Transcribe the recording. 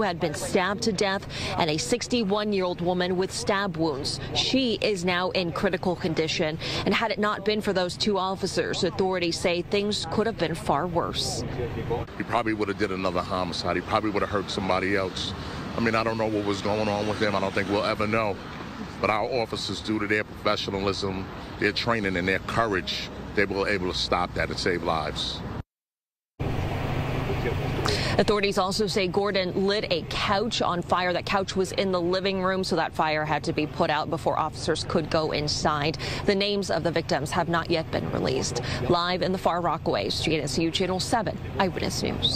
who had been stabbed to death and a 61 year old woman with stab wounds. She is now in critical condition. And had it not been for those two officers, authorities say things could have been far worse. He probably would have did another homicide. He probably would have hurt somebody else. I mean, I don't know what was going on with him. I don't think we'll ever know. But our officers, due to their professionalism, their training, and their courage, they were able to stop that and save lives. Authorities also say Gordon lit a couch on fire. That couch was in the living room, so that fire had to be put out before officers could go inside. The names of the victims have not yet been released. Live in the Far Rockaways, GNSU Channel 7 Eyewitness News.